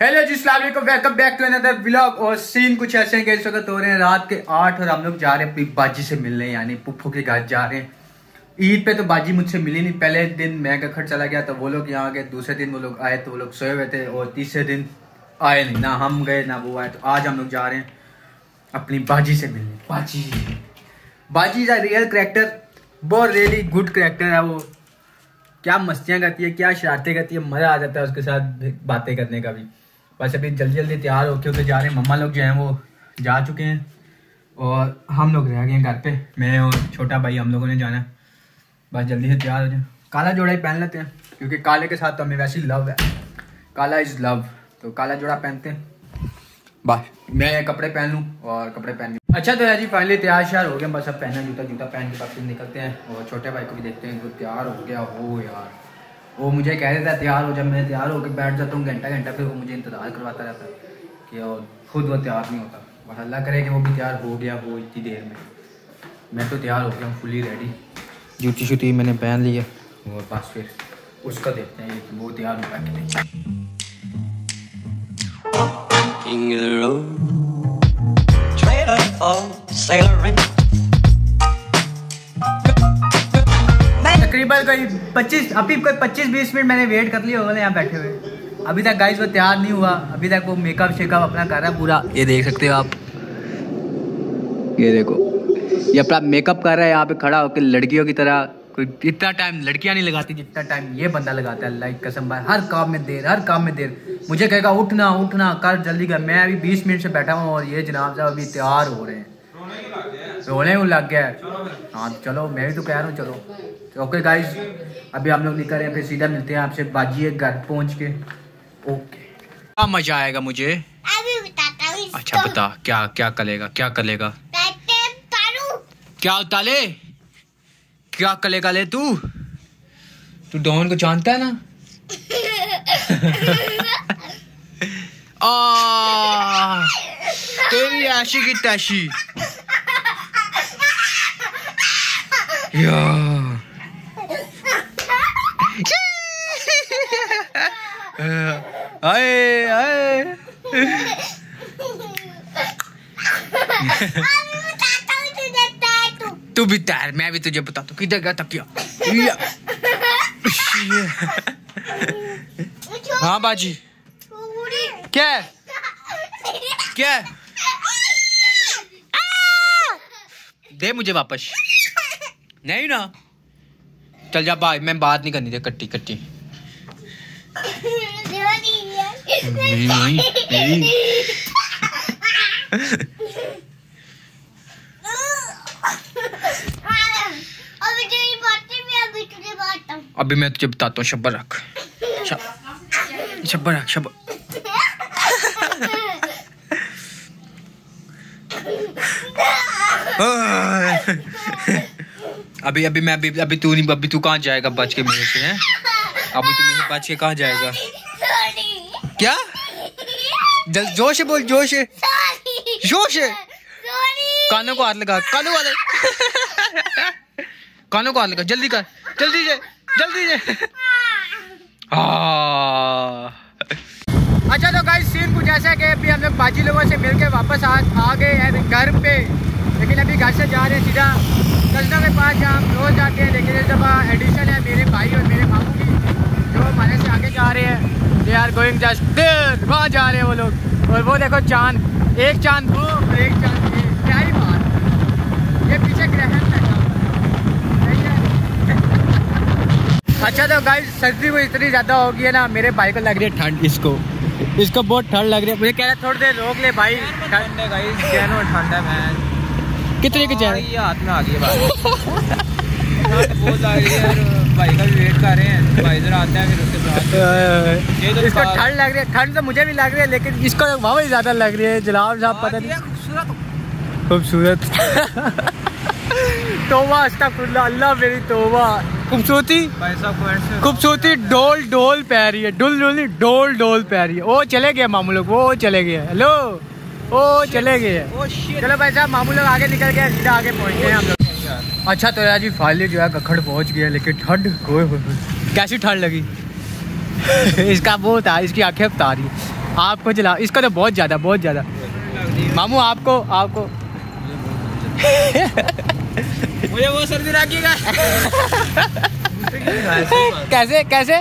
Hello जी सलामकुम welcome. Back to another vlog और सीन कुछ ऐसे हैं कि इस वक्त हो रहे हैं रात के आठ और हम लोग जा रहे हैं अपनी बाजी से मिलने, यानी पुप्पो के घर जा रहे हैं। ईद पे तो बाजी मुझसे मिली नहीं। पहले दिन मैं कखड़ चला गया तो वो लोग यहाँ गए। दूसरे दिन वो लोग आए तो वो लोग सोए हुए थे। और तीसरे दिन आए नहीं। ना हम गए, ना वो आए। तो आज हम लोग जा रहे हैं अपनी बाजी से मिलने। Baji. Baji is a real character बहुत रियली गुड करेक्टर है वो। क्या मस्तियाँ करती है, क्या शरारतें करती है, मज़ा आ जाता है उसके साथ बातें करने का भी। बस अभी जल्दी जल्दी तैयार होके होके जा रहे हैं। मम्मा लोग जो हैं वो जा चुके हैं और हम लोग रह गए हैं घर पे। मैं और छोटा भाई हम लोगों ने जाना है। बस जल्दी से तैयार हो जाए। काला जोड़ा ही पहन लेते हैं, क्योंकि काले के साथ तो हमें वैसे ही लव है। काला इज़ लव तो काला जोड़ा पहनते हैं। बस, मैं कपड़े पहन लूँ और कपड़े पहन अच्छा तो यार जी फाइनली तैयार श्यार हो गया बस अब पहना जूता जूता पहन के बस निकलते हैं और छोटे भाई को भी देखते हैं तो तैयार हो गया हो यार। वो मुझे कह देता है, तैयार हो जब मैं तैयार होकर बैठ जाता हूँ घंटा घंटा। फिर वो मुझे इंतज़ार करवाता रहता है कि और खुद वो तैयार नहीं होता। बस अल्लाह करे कि वो भी तैयार हो गया हो इतनी देर में। मैं तो तैयार हो गया हूँ फुली रेडी जूती शूती मैंने पहन ली है और बस फिर उसका देखते हैं कि वो तैयार हो कि नहीं। तकरीबन कोई पच्चीस, अभी कोई पच्चीस, बीस मिनट मैंने वेट कर लिया होगा यहाँ बैठे हुए। अभी तक गाइस वो तैयार नहीं हुआ, अभी तक वो मेकअप शेकअप अपना कर रहा है पूरा। ये देख सकते हो आप। ये देखो। ये अपना मेकअप कर रहा है, यहाँ पे खड़ा होकर लड़कियों की तरह। कोई इतना टाइम लड़कियाँ नहीं लगाती जितना टाइम ये बंदा लगाता है। लाइक कसम भाई, हर काम में देर, हर काम में देर। मुझे कहेगा, उठना उठना, कर जल्दी कर। मैं अभी बीस मिनट से बैठा हूँ और ये जनाब साहब अभी तैयार हो रहे हैं। रोने को लग गया। है हाँ चलो मैं भी तो कह रहा हूँ चलो। ओके गाइस अभी हम लोग निकल रहे हैं फिर सीधा मिलते हैं आपसे बाजी घर पहुँच के। ओके क्या मज़ा आएगा मुझे? अभी बताता हूँ अच्छा बता क्या क्या करेगा क्या करेगा क्या उताले? क्या करेगा ले तू? तू डॉन को जानता है ना? आ, तेरी ऐशी की तैशी। यार आए आए तू भी तैर मैं भी तुझे बता तू किधर गया तकिया हाँ बाजी। क्या क्या दे मुझे वापस। नहीं ना। चल जा बाय मैं बात नहीं करनी दे कट्टी कट्टी। अभी मैं तुझे बताता हूँ शब्बर रख। शब्बर रख शब्बर। अभी अभी मैं अभी अभी तू नहीं अभी तू कहाँ जाएगा? बच के मेरे से हैं? अभी तू मेरे बच के कहाँ जाएगा? क्या? जल जोश है बोल जोश है जोश है कानों को हाथ लगा कानों वाले कानों को हाथ लगा जल्दी कर जल्दी जे जल्दी जे अच्छा तो गाइस सीन कुछ ऐसा कि अभी हम लोग बाजी लोगों से मिलके वापस आ आ गए हैं घर पे। लेकिन अभी घर से जा रहे हैं सीधा। कस्टम के पास जहाँ हम रोज जाते हैं लेकिन दफ़ा एडिशन है मेरे भाई और मेरे मामू की, जो हमारे से आगे जा रहे हैं। They are going just there, वहाँ जा रहे हैं वो लोग। और वो देखो चाँद, एक चाँद वो और एक चाँद ये। क्या ही बात ये पीछे ग्रहण अच्छा तो गाइस सर्दी को इतनी ज़्यादा हो गई है ना, मेरे भाई को लग रही है ठंड, इसको। इसको बहुत ठंड लग रही है। मुझे कह रहा है, थोड़ी देर रोक ले भाई। ठंड है गाइस ठंड है मैं कितने के जाए? हाथ में आ गई बात। बहुत आ रही है भाई का वेट कर रहे हैं। भाई इधर आता है फिर उसके बाद। तो इसको ठंड लग रही है ठंड तो मुझे भी लग रही है लेकिन इसको बहुत ज़्यादा लग रही है जलाब साहब पता नहीं। खूबसूरत। खूबसूरत। तोबा अल्लाह मेरी तोबा। खूबसूरती? खूबसूरती डोल डोल पै रही है डुल डुल डोल डोल पै रही है। वो चले गए मामू लोग वो चले गए। हेलो। वो चले गए। चलो भाई साहब मामू लोग आगे निकल गए सीधा आगे पहुँच गए हम लोग। अच्छा तो यार जी फाइनली जो है कखड़ पहुँच गया लेकिन ठंड कैसी ठंड लगी? इसका वो था इसकी आँखें बता रही आपको चला इसका तो बहुत ज़्यादा बहुत ज़्यादा। मामू आपको आपको। मुझे वो सर्दी लगेगा कैसे कैसे?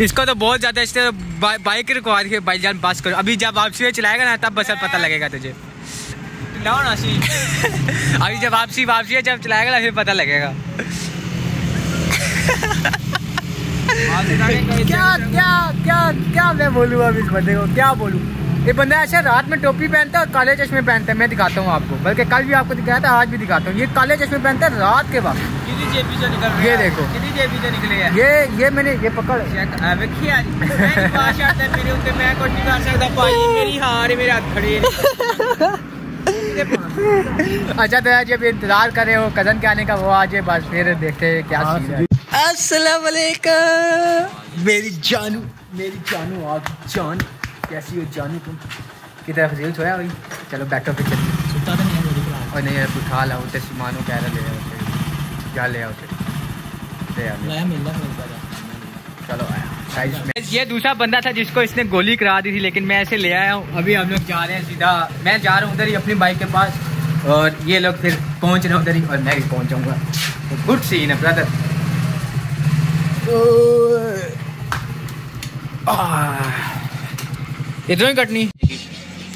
इसको तो बहुत ज़्यादा इससे बा, बाइक रुकवा दी भाई जान पास करो। अभी जब वापसी चलाएगा ना तब बस पता लगेगा तुझे। लाओ ना सी। अभी जब वापसी वापसी जब चलाएगा ना फिर पता लगेगा। क्या क्या क्या क्या मैं बोलूँ अब इस बंदे को? क्या बोलूँ? ये बंदा ऐसा रात में टोपी पहनता है और काले चश्मे पहनता है मैं दिखाता हूँ आपको। बल्कि कल भी आपको दिखाया था आज भी दिखाता हूँ। ये काले चश्मे पहनता है रात के वक्त। कितनी जेबी से निकल ये देखो। कितनी जेबी से निकले हैं ये ये मैंने ये पकड़ चेक आ ਵੇਖੀ ਆ ਜੀ ਮੈਂ ਨਹੀਂ ਪਾਸ ਆਤਾ ਮੇਰੇ ਉੱਤੇ ਮੈਂ ਕੁਝ ਨਹੀਂ ਕਰ ਸਕਦਾ ਭਾਈ ਮੇਰੀ ਹਾਰ ਮੇਰੇ ਹੱਥ ਖੜੇ ਨੇ अच्छा तो आज अभी इंतजार कर रहे हो कजन के आने का वो आज है बस फिर देखते हैं क्या सीन है अस्सलाम वालेकुम मेरी जानू मेरी जानू आप जान कैसी हो जानू तुम की तरफ जेल सोया भाई चलो बैठो फिर चलिए ਸੁੱਤਾ ਤਾਂ ਨਹੀਂ ਮੇਰੀ ਕਲਾਸ और नहीं यार उठा लाओ उसे सामानों कह रहा ले आओ उसे क्या ले आओ चलो आया। ये दूसरा बंदा था जिसको इसने गोली करा दी थी लेकिन मैं ऐसे ले आया हूँ। अभी हम लोग जा रहे हैं सीधा। मैं जा रहा हूँ उधर ही अपनी बाइक के पास और ये लोग फिर पहुँच रहे हैं उधर ही और मैं भी पहुँच जाऊँगा तो गुड सीन है ब्रदर इतना ही कटनी।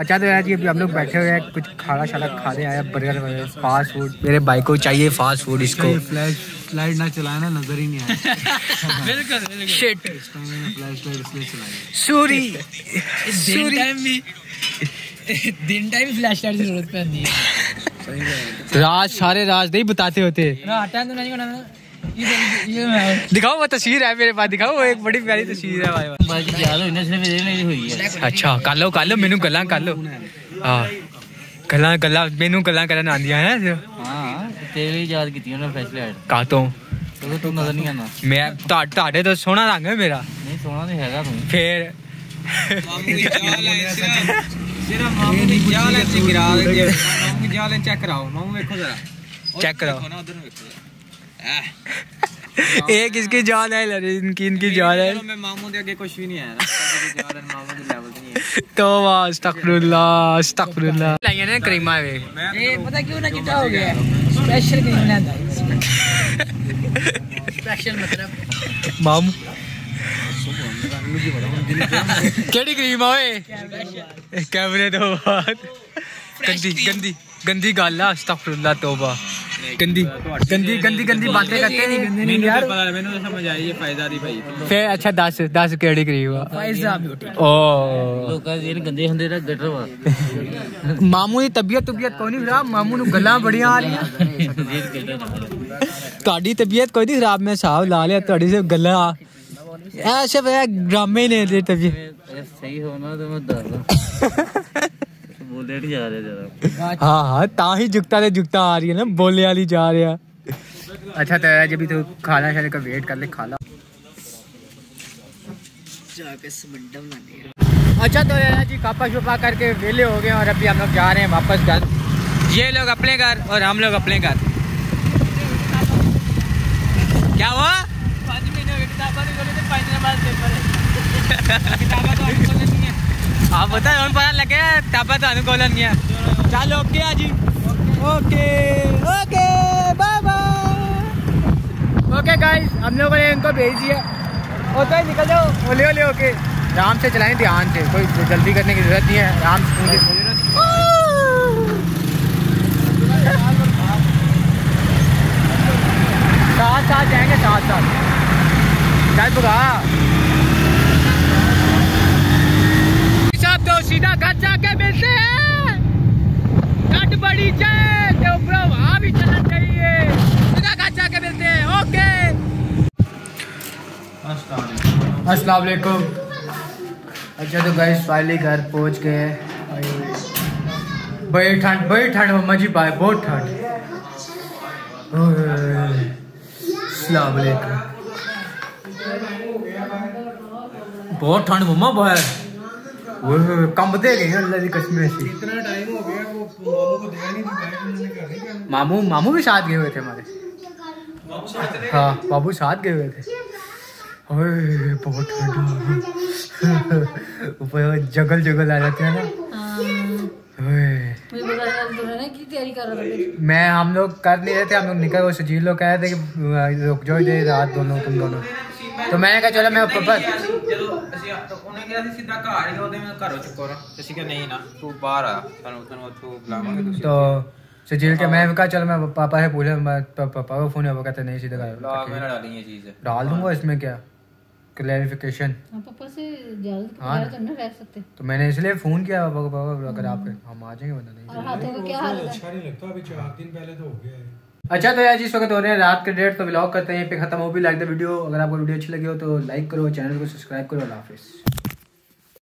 अच्छा तो आज अभी हम लोग बैठे हुए हैं कुछ खाना शाना खाने आया बर्गर वगैरह फास्ट फ़ूड मेरे भाई को चाहिए फास्ट फ़ूड इसको। स्लाइड ना चलाना नज़र ही नहीं आया बिल्कुल शिट फ्लैश लाइट इसलिए चलाई सूरी दिन टाइम फ्लैश लाइट की ज़रूरत पड़ती है। राज सारे राज नहीं बताते होते। ना हटाया तो नहीं बनाना दिखाओ वो तस्वीर है मेरे पास दिखाओ वो एक बड़ी प्यारी तस्वीर है भाई बाकी याद होई ना सिर्फ ਇਹਦੇ ਲਈ ਹੋਈ ਹੈ अच्छा कर लो कर लो मैनू गल्ला कर लो हाँ गल्ला गल्ला मैनू गल्ला करन आंदियां हैं ਹਾਂ ਤੇਰੇ ਲਈ ਯਾਦ ਕੀਤੀ ਉਹਨਾਂ ਫਲੈਸ਼ ਲਾਈਟ का तो ਚਲੋ ਤੂੰ ਨਜ਼ਰ ਨਹੀਂ ਆਉਂਦਾ मैं तुहा- ਤੁਹਾਡੇ ਤੋਂ ਸੋਹਣਾ ਰੰਗ ਹੈ ਮੇਰਾ ਨਹੀਂ ਸੋਹਣਾ ਤੇ ਹੈਗਾ ਤੂੰ ਫੇਰ ਮਾਮੂ ਦੀ ਜਾਲ ਹੈ ਸਿਰਫ ਸਿਰਫ ਮਾਮੂ ਦੀ ਜਾਲ ਹੈ ਤੇ ਗਿਰਾ ਦੇ ਮਾਮੂ ਦੀ ਜਾਲ ਹੈ ਚੈੱਕ ਕਰਾਓ ਮਾਮੂ ਵੇਖੋ ਜ਼ਰਾ चेक कराओ ਨਾ ਉਧਰ ਨੂੰ ਵੇਖੋ ਜ਼ਰਾ एक इसकी जान है लरे इनकी इनकी जान है। मामू तो अस्तगफिरुल्लाह वे। पता क्यों ना किटा हो गया? स्पेशल स्पेशल मतलब। मामू। केड़ी क्रीम कैमरे तो बाद गंदी गंदी गंदी गल है अस्तगफिरुल्लाह तौबा। गंदी गंदी गंदी गंदी बातें करते नहीं गंदी नहीं यार ਪਤਾ ਮੈਨੂੰ ਤਾਂ ਸਮਝ ਆਈ ਇਹ ਫਾਇਦਾ ਦੀ ਭਾਈ फिर अच्छा दस दस केड़ी क्रीम आ ਫਾਇਜ਼ਾ ਬਿਊਟੀ ओ ਲੋਕਾਂ ਦੇ ਗੰਦੇ ਹੁੰਦੇ ਤਾਂ ਗਟਰ ਵਾ ਮਾਮੂ ਦੀ ਤਬੀਅਤ ਤਬੀਅਤ ਕੋਈ ਨਹੀਂ ਖਰਾਬ ਮਾਮੂ ਨੂੰ ਗੱਲਾਂ ਬੜੀਆਂ ਆ ਰਹੀਆਂ ਜੀਤ ਗਟਰ ਤੁਹਾਡੀ ਤਬੀਅਤ ਕੋਈ ਨਹੀਂ ਖਰਾਬ ਮੈਂ ਹਿਸਾਬ ਲਾ ਲਿਆ ਤੁਹਾਡੀ ਸਿਰਫ ਗੱਲਾਂ ਆ ਐਸੇ ਵੇ ਡਰਾਮੇ ਨੇ ਤੇ ਤਬੀਅਤ ਸਹੀ ਹੋਣਾ ਤਾਂ ਮੈਂ ਦੱਸਦਾ ਬੋਲੇ ਨਹੀਂ ਜਾ ਰਿਹਾ ਜਿਆਦਾ ਹਾਂ ਹਾਂ ਤਾਂ ਹੀ ਜੁਗਤਾ ਤੇ ਜੁਗਤਾ ਆ ਰਹੀ ਹੈ ਨਾ ਬੋਲੇ ਵਾਲੀ ਜਾ ਰਿਹਾ अच्छा तो यार जब भी तो खाना शाने का वेट कर ले खाना ਜਾਕੇ ਸਮੰਡਾ ਬਣਾਣੇ अच्छा तो यार जी कापा शुपा करके वेले हो गए और अभी हम लोग जा रहे हैं वापस घर ये लोग अपने घर और हम लोग अपने घर क्या हुआ ਪੰਜ ਮਹੀਨੇ आप बता हम पता लगे ताबा तो अनुकूलन नहीं है। चल ओके जी okay okay bye bye okay guys हम लोगों ने इनको भेज दिया। होता ही निकल जाओ। ओले ओले ओके आराम से चलाएँ ध्यान से कोई जल्दी करने की ज़रूरत नहीं है। आराम से साथ साथ जाएँगे साथ साथ चल बुगा तो सीधा घर जाके मिलते हैं। भी चलना चाहिए। सीधा घर जाके मिलते हैं, ओके। अस्सलाम वालेकुम। अच्छा तो गाइस फाइनली घर पहुँच गए बड़ी ठंड बड़ी ठंड मम्मा जी बाय बहुत ठंड। अस्सलाम वालेकुम। बहुत ठंड मम्मा बाहर ओए, कंबते गए हैं अल्लाह की कसम से इतना टाइम हो गया वो मामू को दिया नहीं करना मामू मामू भी साथ गए हुए थे हमारे हाँ बाबू साथ गए हुए थे ओए बहुत ठंड ऊपर जगल जगल आ जाते हैं ना ओए मुझे पता है दुल्हन की तैयारी कर रहा था फिर। मैं हम लोग कर नहीं रहे थे हम लोग निकल वो सुजील लोग कह रहे थे कि रुक जाओ इधर रात दोनों तुम दोनों तो मैंने कहा चलो मैं पापा ਜਦੋਂ ਅਸੀਂ ਉਹਨੇ ਕਿਹਾ ਸੀ ਸਿੱਧਾ ਘਰ ਹੀ ਉਹਦੇ ਮੈਂ ਘਰੋਂ ਚੁੱਕੋ ਨਾ ਅਸੀਂ ਕਿਹਾ ਨਹੀਂ ਨਾ ਤੂੰ ਬਾਹਰ ਆ ਸਾਨੂੰ ਤੈਨੂੰ ਉੱਥੋਂ ਬੁਲਾਵਾਂਗੇ ਤੁਸੀਂ तो सुजील के मैं कहा चलो मैं पापा से पूछा मैं पा- पापा को फोन है वो कहते नहीं सीधे ਲਾ घर ਮੈਂ डाली ये चीज डाल दूंगा इसमें क्या क्लैरिफिकेशन हाँ, पापा से इजाजत हाँ। बगैर तो नहीं रह सकते तो मैंने इसलिए फोन किया पापा को पापा अगर आप हम आ जाएंगे वरना नहीं और हाथों का क्या हाल है अच्छा नहीं लगता अभी चार दिन पहले तो हो गया है अच्छा तो यार, जिस वक्त हो रहे हैं, रात के डेट तो ब्लॉग करते हैं पे खत्म हो भी लाइक द वीडियो अगर आपको वीडियो अच्छी लगी हो तो लाइक करो, चैनल को सब्सक्राइब करो हाफिज़।